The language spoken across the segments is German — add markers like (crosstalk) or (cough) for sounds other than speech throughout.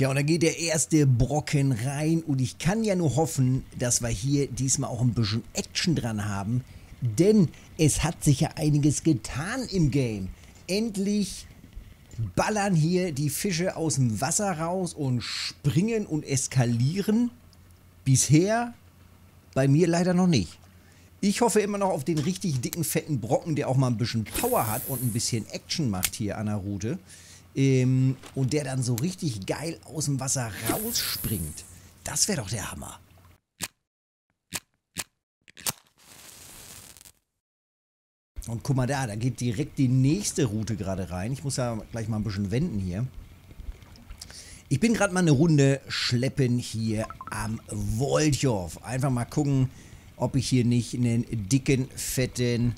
Tja, und dann geht der erste Brocken rein und ich kann ja nur hoffen, dass wir hier diesmal auch ein bisschen Action dran haben, denn es hat sich ja einiges getan im Game. Endlich ballern hier die Fische aus dem Wasser raus und springen und eskalieren. Bisher bei mir leider noch nicht. Ich hoffe immer noch auf den richtig dicken, fetten Brocken, der auch mal ein bisschen Power hat und ein bisschen Action macht hier an der Route. Ähm, und der dann so richtig geil aus dem Wasser rausspringt. Das wäre doch der Hammer. Und guck mal da, da geht direkt die nächste Route gerade rein. Ich muss ja gleich mal ein bisschen wenden hier. Ich bin gerade mal eine Runde schleppen hier am Woltjof. Einfach mal gucken, ob ich hier nicht einen dicken, fetten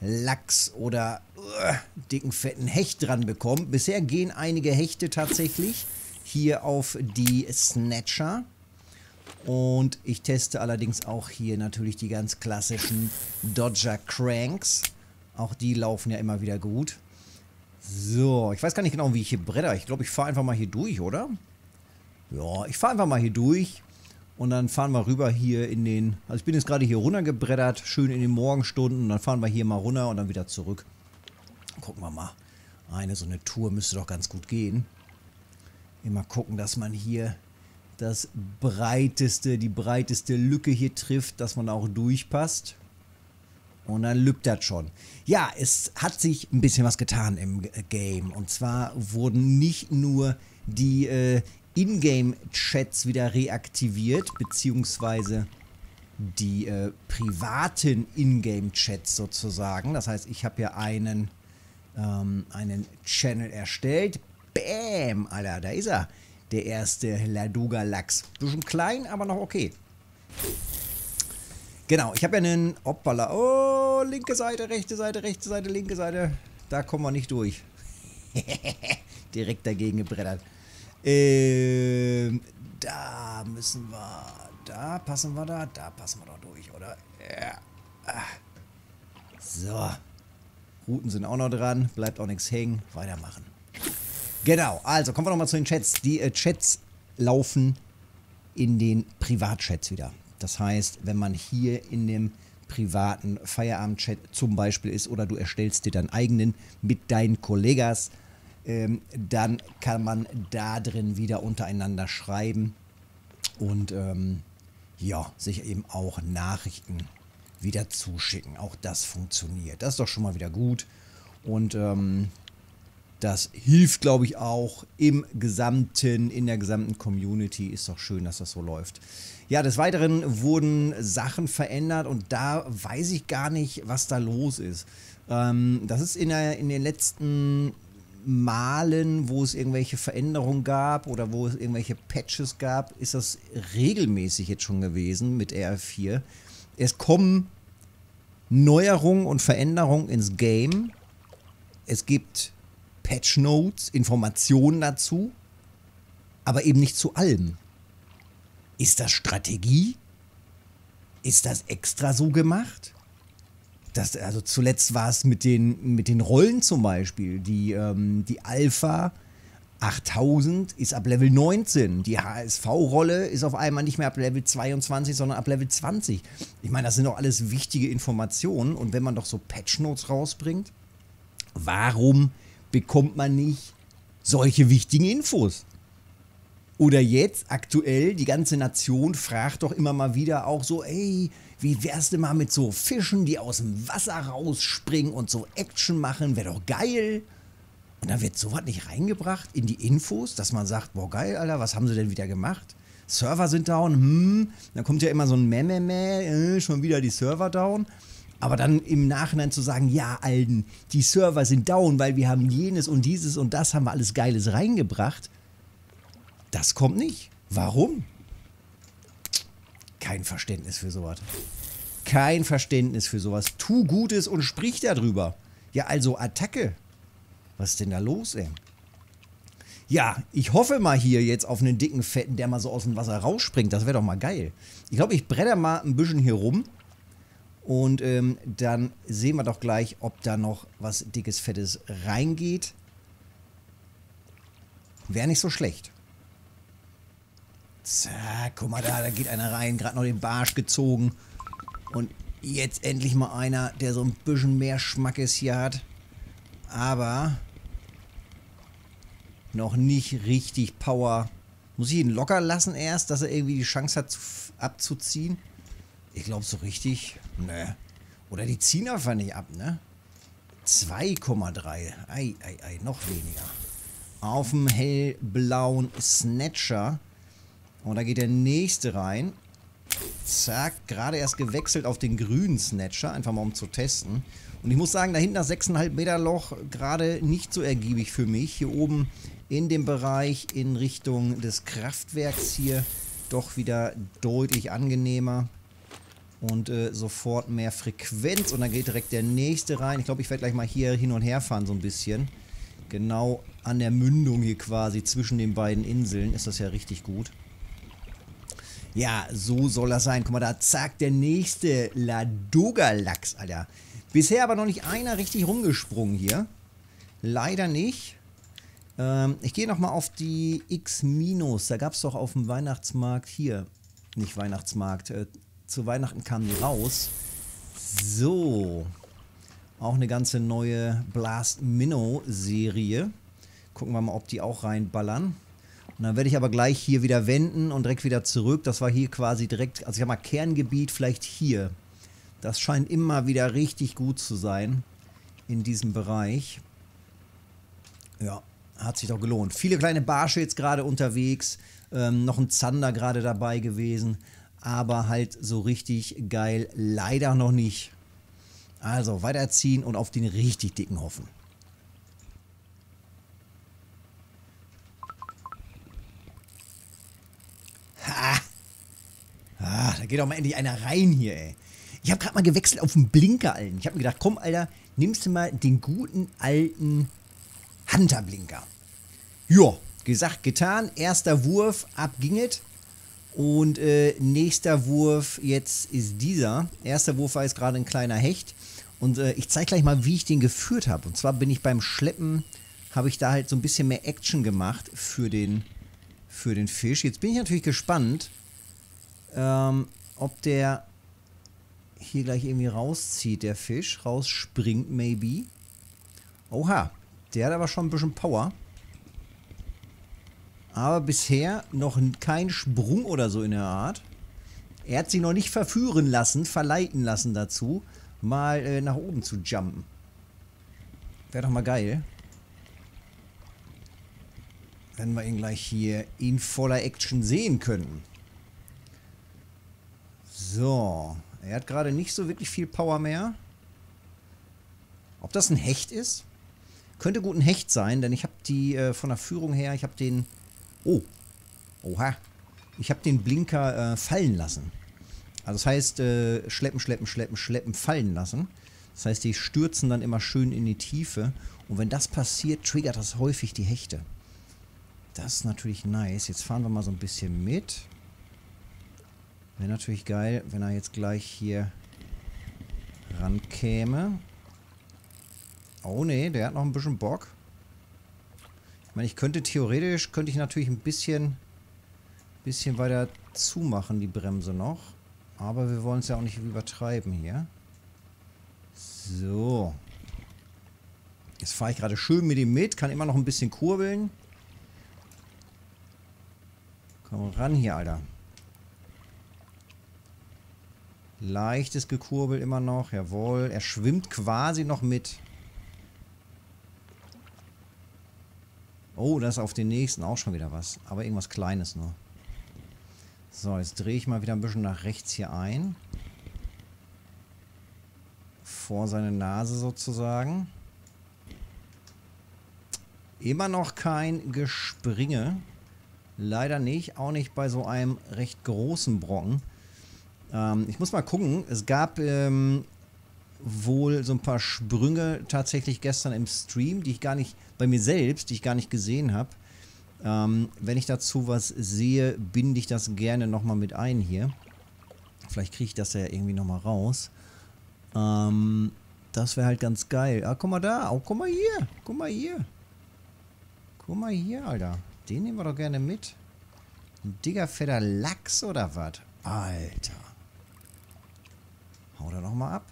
Lachs oder uh, dicken, fetten Hecht dran bekomme. Bisher gehen einige Hechte tatsächlich hier auf die Snatcher. Und ich teste allerdings auch hier natürlich die ganz klassischen Dodger Cranks. Auch die laufen ja immer wieder gut. So, ich weiß gar nicht genau, wie ich hier bretter. Ich glaube, ich fahre einfach mal hier durch, oder? Ja, ich fahre einfach mal hier durch. Und dann fahren wir rüber hier in den... Also ich bin jetzt gerade hier runtergebreddert, schön in den Morgenstunden. Und dann fahren wir hier mal runter und dann wieder zurück. Gucken wir mal. Eine so eine Tour müsste doch ganz gut gehen. Immer gucken, dass man hier das breiteste, die breiteste Lücke hier trifft, dass man auch durchpasst. Und dann lübt das schon. Ja, es hat sich ein bisschen was getan im Game. Und zwar wurden nicht nur die äh, Ingame-Chats wieder reaktiviert, beziehungsweise die äh, privaten Ingame-Chats sozusagen. Das heißt, ich habe ja einen, ähm, einen Channel erstellt. Bäm, Alter, da ist er der erste Ladoga-Lachs. Bisschen klein, aber noch okay. Genau, ich habe ja einen Hoppala. Oh, linke Seite, rechte Seite, rechte Seite, linke Seite. Da kommen wir nicht durch. (laughs) Direkt dagegen gebrettert. Ähm, da müssen wir. Da passen wir da. Da passen wir doch durch, oder? Ja. So. Routen sind auch noch dran. Bleibt auch nichts hängen. Weitermachen. Genau, also kommen wir nochmal zu den Chats. Die äh, Chats laufen in den Privatchats wieder. Das heißt, wenn man hier in dem privaten Feierabend-Chat zum Beispiel ist oder du erstellst dir deinen eigenen mit deinen Kollegas, ähm, dann kann man da drin wieder untereinander schreiben und ähm, ja, sich eben auch Nachrichten wieder zuschicken. Auch das funktioniert. Das ist doch schon mal wieder gut. Und ähm, das hilft, glaube ich, auch im gesamten, in der gesamten Community. Ist doch schön, dass das so läuft. Ja, des Weiteren wurden Sachen verändert und da weiß ich gar nicht, was da los ist. Ähm, das ist in, der, in den letzten Malen, wo es irgendwelche Veränderungen gab oder wo es irgendwelche Patches gab, ist das regelmäßig jetzt schon gewesen mit RF4. Es kommen Neuerungen und Veränderungen ins Game. Es gibt Patch Notes, Informationen dazu, aber eben nicht zu allem. Ist das Strategie? Ist das extra so gemacht? Das, also zuletzt war es mit den, mit den Rollen zum Beispiel. Die, ähm, die Alpha 8000 ist ab Level 19. Die HSV-Rolle ist auf einmal nicht mehr ab Level 22, sondern ab Level 20. Ich meine, das sind doch alles wichtige Informationen. Und wenn man doch so Patch Notes rausbringt, warum bekommt man nicht solche wichtigen Infos. Oder jetzt, aktuell, die ganze Nation fragt doch immer mal wieder auch so, ey, wie wär's denn mal mit so Fischen, die aus dem Wasser rausspringen und so Action machen, wäre doch geil. Und dann wird sowas nicht reingebracht in die Infos, dass man sagt, boah geil, Alter, was haben sie denn wieder gemacht? Server sind down, hm, dann kommt ja immer so ein Meh, äh, schon wieder die Server down. Aber dann im Nachhinein zu sagen, ja, Alten, die Server sind down, weil wir haben jenes und dieses und das haben wir alles Geiles reingebracht, das kommt nicht. Warum? Kein Verständnis für sowas. Kein Verständnis für sowas. Tu Gutes und sprich darüber. Ja, also Attacke. Was ist denn da los, ey? Ja, ich hoffe mal hier jetzt auf einen dicken Fetten, der mal so aus dem Wasser rausspringt. Das wäre doch mal geil. Ich glaube, ich bretter mal ein bisschen hier rum. Und ähm, dann sehen wir doch gleich, ob da noch was dickes, fettes reingeht. Wäre nicht so schlecht. Zack, guck mal da, da geht einer rein, gerade noch den Barsch gezogen. Und jetzt endlich mal einer, der so ein bisschen mehr Schmackes hier hat. Aber noch nicht richtig Power. Muss ich ihn locker lassen erst, dass er irgendwie die Chance hat zu, abzuziehen? Ich glaube so richtig. Ne. Oder die ziehen einfach nicht ab, ne? 2,3. Ei, ei, ei, noch weniger. Auf dem hellblauen Snatcher. Und da geht der nächste rein. Zack, gerade erst gewechselt auf den grünen Snatcher, einfach mal um zu testen. Und ich muss sagen, da hinten das 6,5 Meter Loch gerade nicht so ergiebig für mich. Hier oben in dem Bereich in Richtung des Kraftwerks hier doch wieder deutlich angenehmer. Und äh, sofort mehr Frequenz. Und dann geht direkt der nächste rein. Ich glaube, ich werde gleich mal hier hin und her fahren so ein bisschen. Genau an der Mündung hier quasi zwischen den beiden Inseln ist das ja richtig gut. Ja, so soll das sein. Guck mal, da zack, der nächste Ladoga-Lachs, Alter. Bisher aber noch nicht einer richtig rumgesprungen hier. Leider nicht. Ähm, ich gehe nochmal auf die X-. Da gab es doch auf dem Weihnachtsmarkt hier. Nicht Weihnachtsmarkt. Äh, zu Weihnachten kamen die raus. So. Auch eine ganze neue Blast Minnow Serie. Gucken wir mal, ob die auch reinballern. Und dann werde ich aber gleich hier wieder wenden und direkt wieder zurück. Das war hier quasi direkt, also ich habe mal Kerngebiet vielleicht hier. Das scheint immer wieder richtig gut zu sein in diesem Bereich. Ja, hat sich doch gelohnt. Viele kleine Barsche jetzt gerade unterwegs. Ähm, noch ein Zander gerade dabei gewesen. Aber halt so richtig geil leider noch nicht. Also weiterziehen und auf den richtig dicken hoffen. Ha! Ah, da geht doch mal endlich einer rein hier, ey. Ich habe gerade mal gewechselt auf den Blinker, alten. Ich habe mir gedacht, komm, Alter, nimmst du mal den guten alten Hunter-Blinker. Ja, gesagt, getan. Erster Wurf, ab ging es. Und äh, nächster Wurf jetzt ist dieser. Erster Wurf war jetzt gerade ein kleiner Hecht. Und äh, ich zeige gleich mal, wie ich den geführt habe. Und zwar bin ich beim Schleppen, habe ich da halt so ein bisschen mehr Action gemacht für den für den Fisch. Jetzt bin ich natürlich gespannt, ähm, ob der hier gleich irgendwie rauszieht, der Fisch. Rausspringt, maybe. Oha, der hat aber schon ein bisschen Power. Aber bisher noch kein Sprung oder so in der Art. Er hat sich noch nicht verführen lassen, verleiten lassen dazu, mal äh, nach oben zu jumpen. Wäre doch mal geil wenn wir ihn gleich hier in voller Action sehen können. So, er hat gerade nicht so wirklich viel Power mehr. Ob das ein Hecht ist? Könnte gut ein Hecht sein, denn ich habe die äh, von der Führung her, ich habe den... Oh, oha. Ich habe den Blinker äh, fallen lassen. Also das heißt, äh, schleppen, schleppen, schleppen, schleppen, fallen lassen. Das heißt, die stürzen dann immer schön in die Tiefe. Und wenn das passiert, triggert das häufig die Hechte. Das ist natürlich nice. Jetzt fahren wir mal so ein bisschen mit. Wäre natürlich geil, wenn er jetzt gleich hier rankäme. Oh ne, der hat noch ein bisschen Bock. Ich meine, ich könnte theoretisch, könnte ich natürlich ein bisschen, bisschen weiter zumachen, die Bremse noch. Aber wir wollen es ja auch nicht übertreiben hier. So. Jetzt fahre ich gerade schön mit ihm mit, kann immer noch ein bisschen kurbeln. Komm ran hier, Alter. Leichtes Gekurbel immer noch. Jawohl. Er schwimmt quasi noch mit. Oh, das ist auf den nächsten auch schon wieder was. Aber irgendwas Kleines nur. So, jetzt drehe ich mal wieder ein bisschen nach rechts hier ein. Vor seine Nase sozusagen. Immer noch kein Gespringe. Leider nicht, auch nicht bei so einem recht großen Brocken. Ähm, ich muss mal gucken, es gab ähm, wohl so ein paar Sprünge tatsächlich gestern im Stream, die ich gar nicht, bei mir selbst, die ich gar nicht gesehen habe. Ähm, wenn ich dazu was sehe, binde ich das gerne nochmal mit ein hier. Vielleicht kriege ich das ja irgendwie nochmal raus. Ähm, das wäre halt ganz geil. Ah, guck mal da. Oh, guck mal hier. Guck mal hier. Guck mal hier, Alter. Den nehmen wir doch gerne mit. Ein dicker, fetter Lachs oder was? Alter. Hau da nochmal ab.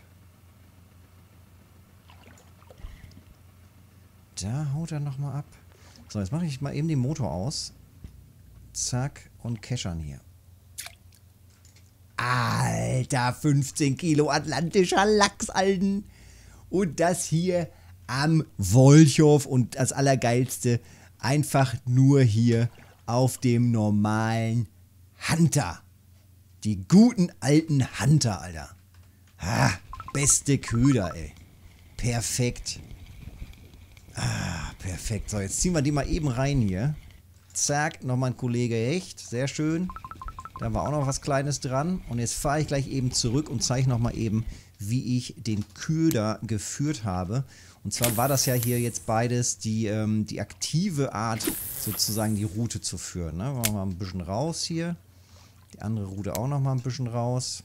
Da haut er nochmal ab. So, jetzt mache ich mal eben den Motor aus. Zack. Und keschern hier. Alter, 15 Kilo atlantischer Lachs, Alten. Und das hier am Wolchow und das Allergeilste, einfach nur hier auf dem normalen Hunter. Die guten alten Hunter, Alter. Ah, beste Köder, ey. Perfekt. Ah, perfekt. So, jetzt ziehen wir die mal eben rein hier. Zack, nochmal ein Kollege Hecht. Sehr schön. Da war auch noch was Kleines dran. Und jetzt fahre ich gleich eben zurück und zeige nochmal eben, wie ich den Köder geführt habe. Und zwar war das ja hier jetzt beides die, ähm, die aktive Art, sozusagen die Route zu führen. Ne? Machen wir mal ein bisschen raus hier. Die andere Route auch nochmal ein bisschen raus.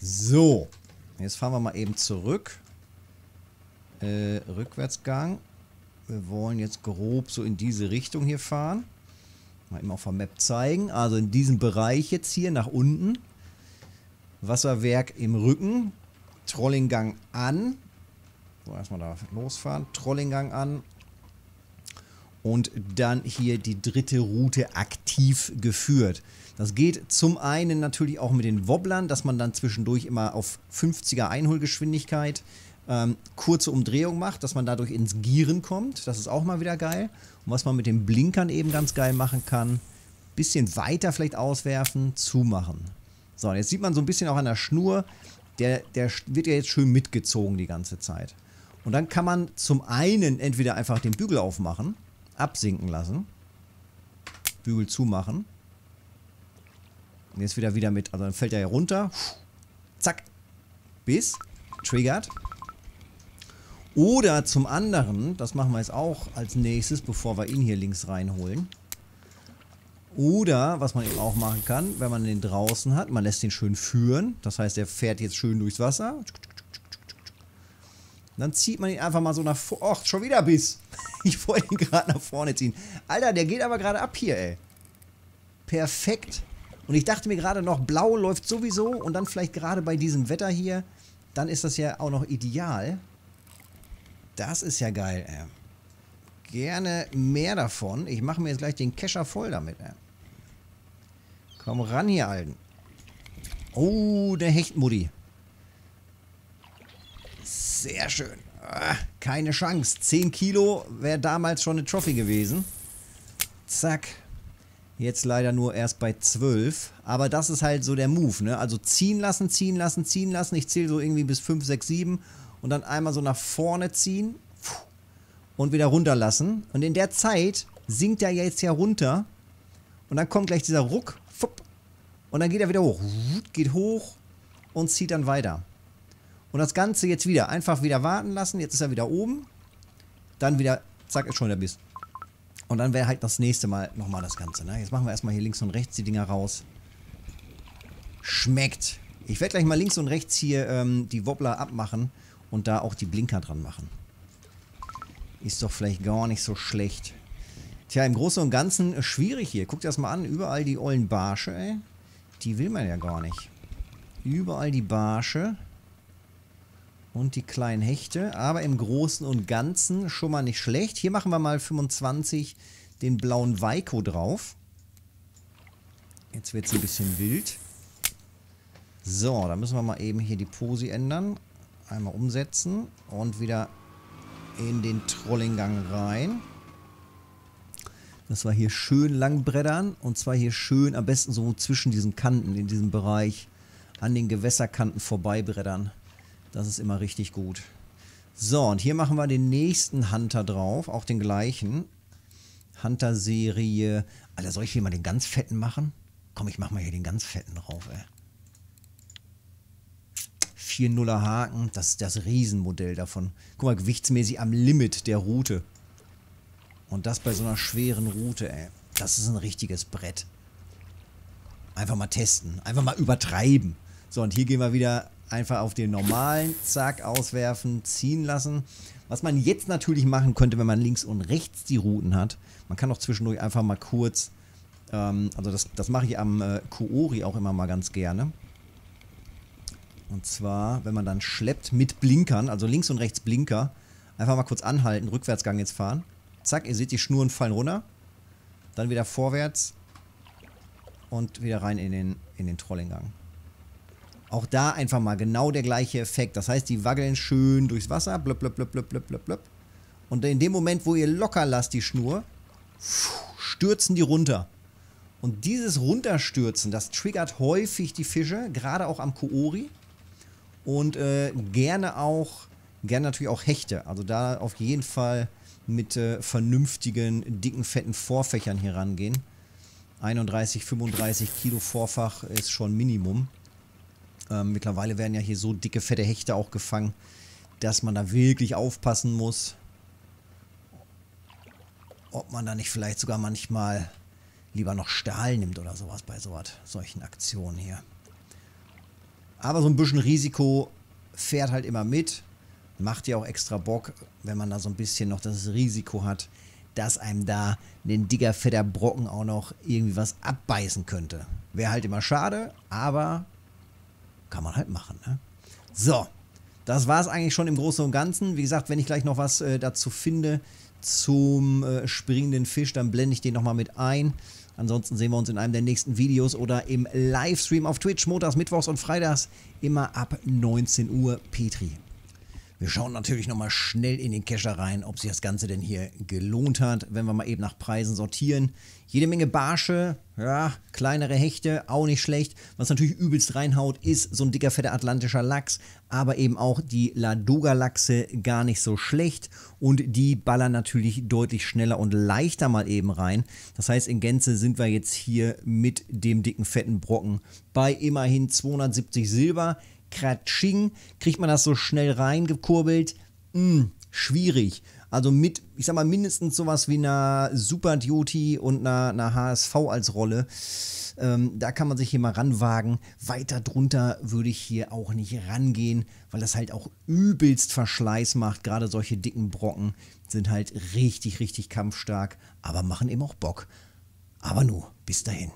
So. Jetzt fahren wir mal eben zurück. Äh, Rückwärtsgang. Wir wollen jetzt grob so in diese Richtung hier fahren. Mal eben auf der Map zeigen. Also in diesem Bereich jetzt hier nach unten. Wasserwerk im Rücken. Trollinggang an. So, erstmal da losfahren. Trollinggang an. Und dann hier die dritte Route aktiv geführt. Das geht zum einen natürlich auch mit den Wobblern, dass man dann zwischendurch immer auf 50er Einholgeschwindigkeit ähm, kurze Umdrehung macht, dass man dadurch ins Gieren kommt. Das ist auch mal wieder geil. Und was man mit den Blinkern eben ganz geil machen kann, bisschen weiter vielleicht auswerfen, zumachen. So, jetzt sieht man so ein bisschen auch an der Schnur, der, der wird ja jetzt schön mitgezogen die ganze Zeit. Und dann kann man zum einen entweder einfach den Bügel aufmachen, absinken lassen, Bügel zumachen. Und jetzt wieder wieder mit, also dann fällt er ja runter, zack, bis, triggert. Oder zum anderen, das machen wir jetzt auch als nächstes, bevor wir ihn hier links reinholen. Oder, was man eben auch machen kann, wenn man den draußen hat, man lässt den schön führen. Das heißt, er fährt jetzt schön durchs Wasser. Dann zieht man ihn einfach mal so nach vorne. Och, schon wieder Biss. (laughs) Ich wollte ihn gerade nach vorne ziehen. Alter, der geht aber gerade ab hier, ey. Perfekt. Und ich dachte mir gerade noch, blau läuft sowieso. Und dann vielleicht gerade bei diesem Wetter hier, dann ist das ja auch noch ideal. Das ist ja geil, ey. Gerne mehr davon. Ich mache mir jetzt gleich den Kescher voll damit, ey. Komm ran hier, Alten. Oh, der Hechtmuddi. Sehr schön. Ah, keine Chance. 10 Kilo wäre damals schon eine Trophy gewesen. Zack. Jetzt leider nur erst bei 12. Aber das ist halt so der Move, ne? Also ziehen lassen, ziehen lassen, ziehen lassen. Ich zähle so irgendwie bis 5, 6, 7 und dann einmal so nach vorne ziehen und wieder runterlassen. Und in der Zeit sinkt er jetzt ja runter und dann kommt gleich dieser Ruck und dann geht er wieder hoch. Geht hoch und zieht dann weiter. Und das Ganze jetzt wieder einfach wieder warten lassen. Jetzt ist er wieder oben. Dann wieder, zack, ist schon der Biss. Und dann wäre halt das nächste Mal nochmal das Ganze. Ne? Jetzt machen wir erstmal hier links und rechts die Dinger raus. Schmeckt. Ich werde gleich mal links und rechts hier ähm, die Wobbler abmachen und da auch die Blinker dran machen. Ist doch vielleicht gar nicht so schlecht. Tja, im Großen und Ganzen schwierig hier. Guckt das mal an. Überall die ollen Barsche, ey. Die will man ja gar nicht. Überall die Barsche. Und die kleinen Hechte. Aber im Großen und Ganzen schon mal nicht schlecht. Hier machen wir mal 25 den blauen Weiko drauf. Jetzt wird es ein bisschen wild. So, dann müssen wir mal eben hier die Posi ändern. Einmal umsetzen und wieder in den Trollinggang rein. Das war hier schön lang brettern und zwar hier schön am besten so zwischen diesen Kanten in diesem Bereich an den Gewässerkanten vorbei brettern. Das ist immer richtig gut. So, und hier machen wir den nächsten Hunter drauf, auch den gleichen. Hunter-Serie. Alter, soll ich hier mal den ganz fetten machen? Komm, ich mach mal hier den ganz fetten drauf, ey. 4-0er Haken, das ist das Riesenmodell davon. Guck mal, gewichtsmäßig am Limit der Route. Und das bei so einer schweren Route, ey. Das ist ein richtiges Brett. Einfach mal testen. Einfach mal übertreiben. So, und hier gehen wir wieder einfach auf den normalen. Zack, auswerfen, ziehen lassen. Was man jetzt natürlich machen könnte, wenn man links und rechts die Routen hat. Man kann auch zwischendurch einfach mal kurz Ähm, also das, das mache ich am äh, Koori auch immer mal ganz gerne. Und zwar, wenn man dann schleppt mit Blinkern, also links und rechts Blinker, einfach mal kurz anhalten, Rückwärtsgang jetzt fahren. Zack, ihr seht, die Schnuren fallen runter. Dann wieder vorwärts und wieder rein in den, in den Trollinggang. Auch da einfach mal genau der gleiche Effekt. Das heißt, die waggeln schön durchs Wasser, blöpp, blöpp, blöpp, blöpp, blöpp, blöpp. Und in dem Moment, wo ihr locker lasst die Schnur, stürzen die runter. Und dieses Runterstürzen, das triggert häufig die Fische, gerade auch am Koori. Und äh, gerne auch, gerne natürlich auch Hechte. Also da auf jeden Fall mit äh, vernünftigen, dicken, fetten Vorfächern hier rangehen. 31, 35 Kilo Vorfach ist schon Minimum. Ähm, mittlerweile werden ja hier so dicke, fette Hechte auch gefangen, dass man da wirklich aufpassen muss, ob man da nicht vielleicht sogar manchmal lieber noch Stahl nimmt oder sowas bei so solchen Aktionen hier. Aber so ein bisschen Risiko fährt halt immer mit. Macht ja auch extra Bock, wenn man da so ein bisschen noch das Risiko hat, dass einem da ein dicker, fetter Brocken auch noch irgendwie was abbeißen könnte. Wäre halt immer schade, aber kann man halt machen. Ne? So, das war es eigentlich schon im Großen und Ganzen. Wie gesagt, wenn ich gleich noch was äh, dazu finde zum äh, springenden Fisch, dann blende ich den nochmal mit ein. Ansonsten sehen wir uns in einem der nächsten Videos oder im Livestream auf Twitch, montags, mittwochs und freitags, immer ab 19 Uhr. Petri. Wir schauen natürlich nochmal schnell in den Kescher rein, ob sich das Ganze denn hier gelohnt hat, wenn wir mal eben nach Preisen sortieren. Jede Menge Barsche, ja, kleinere Hechte, auch nicht schlecht. Was natürlich übelst reinhaut, ist so ein dicker, fetter atlantischer Lachs, aber eben auch die Ladoga-Lachse gar nicht so schlecht und die ballern natürlich deutlich schneller und leichter mal eben rein. Das heißt, in Gänze sind wir jetzt hier mit dem dicken, fetten Brocken bei immerhin 270 Silber. Kratsching, kriegt man das so schnell reingekurbelt? Hm, schwierig. Also mit, ich sag mal, mindestens sowas wie einer Super Duty und einer, einer HSV als Rolle. Ähm, da kann man sich hier mal ranwagen. Weiter drunter würde ich hier auch nicht rangehen, weil das halt auch übelst Verschleiß macht. Gerade solche dicken Brocken sind halt richtig, richtig kampfstark, aber machen eben auch Bock. Aber nur, bis dahin.